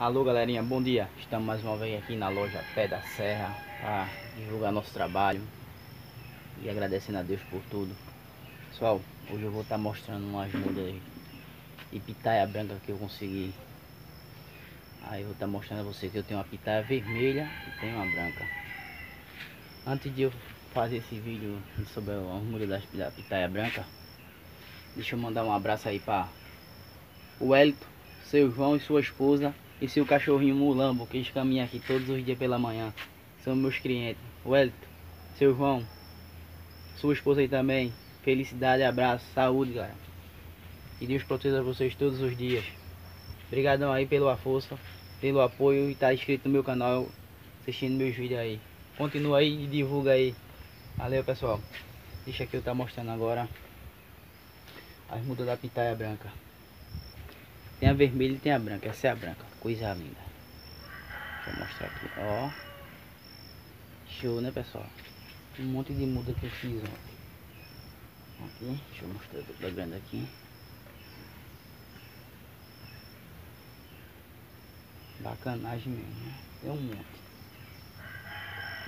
Alô galerinha, bom dia. Estamos mais uma vez aqui na loja Pé da Serra para divulgar nosso trabalho e agradecendo a Deus por tudo. Pessoal, hoje eu vou estar mostrando umas mudas de pitaia branca que eu consegui. Aí eu vou estar mostrando a vocês que eu tenho uma pitaia vermelha e tenho uma branca. Antes de eu fazer esse vídeo sobre as mudas da pitaia branca, deixa eu mandar um abraço aí para o Elito, seu João e sua esposa e seu cachorrinho Mulambo, que eles caminham aqui todos os dias pela manhã. São meus clientes. Wellington, seu João, sua esposa aí também. Felicidade, abraço, saúde, galera. Que Deus proteja vocês todos os dias. Obrigadão aí pela força, pelo apoio e tá inscrito no meu canal, assistindo meus vídeos aí. Continua aí e divulga aí. Valeu, pessoal. Deixa aqui eu tá mostrando agora as mudas da pitaia branca. Tem a vermelha e tem a branca. Essa é a branca. Coisa linda. Deixa eu mostrar aqui. Ó. Show, né, pessoal? Um monte de muda que eu fiz ontem. Aqui. Deixa eu mostrar da grande aqui. Bacanagem mesmo, né? Tem um monte.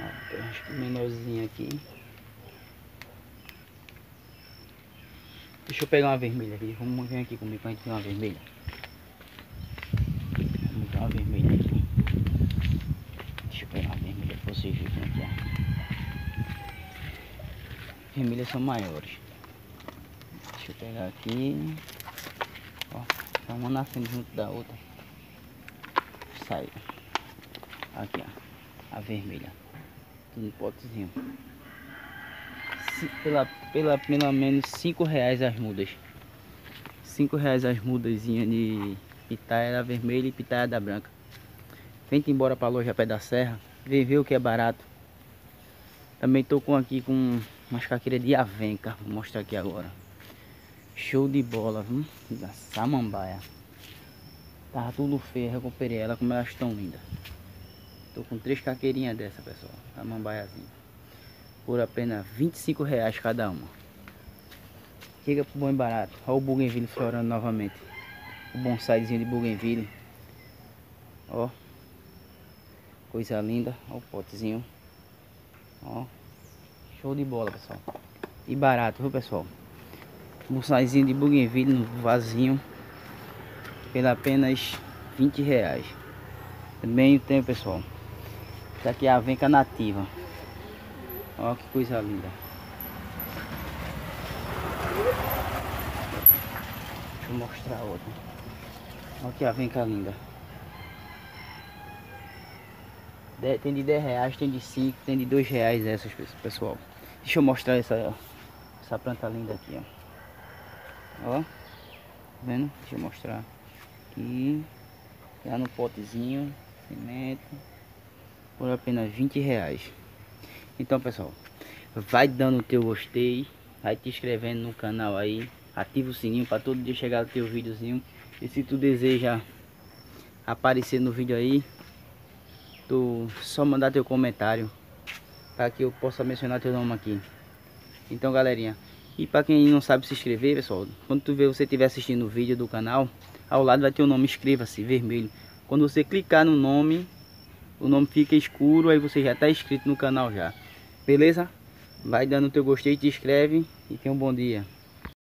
Ó, tem uns menorzinhos aqui. Deixa eu pegar uma vermelha aqui. Vamos vir aqui comigo pra gente ver uma vermelha uma vermelha. Deixa eu pegar uma vermelha pra vocês verem aqui, ó. Vermelhas são maiores. Deixa eu pegar aqui. Ó, tá uma nascendo junto da outra. Sai. Aqui, ó. A vermelha. Tudo no potezinho. Pela, pela pelo menos 5 reais as mudas. 5 reais as mudazinhas de pitaia da vermelha e pitaia da branca. Vem embora para loja Pé da Serra, vem ver o que é barato. Também tô com aqui com umas caqueiras de avenca, vou mostrar aqui agora. Show de bola, viu? Da samambaia. Tava tudo feio, recuperei ela como elas estão lindas. Tô com três caqueirinhas dessa, pessoal. Samambaiazinha. Por apenas 25 reais cada uma. Chega pro bom e barato. Olha o Bougainville florando novamente o bonsaizinho de bougainville. Ó. Coisa linda. Ó o potezinho. Ó. Show de bola pessoal. E barato viu pessoal? Bonsaizinho de bougainville no vasinho. Pela apenas 20 reais. Também tem pessoal. Isso aqui é a venca nativa. Ó que coisa linda. Deixa eu mostrar outra. Aqui, ó, vem cá linda. Tem de 10 reais, tem de 5, tem de 2 reais essas, pessoal. Deixa eu mostrar essa, essa planta linda aqui, ó. Ó, tá vendo? Deixa eu mostrar aqui. Já no potezinho, cimento, por apenas 20 reais. Então, pessoal, vai dando o teu gostei, vai te inscrevendo no canal aí, ativa o sininho para todo dia chegar o teu videozinho. E se tu deseja aparecer no vídeo aí, tu só mandar teu comentário para que eu possa mencionar teu nome aqui. Então, galerinha, e para quem não sabe se inscrever, pessoal, quando tu vê você estiver assistindo o vídeo do canal, ao lado vai ter o nome inscreva-se vermelho. Quando você clicar no nome, o nome fica escuro, aí você já está inscrito no canal já. Beleza? Vai dando teu gostei, te inscreve e tenha um bom dia.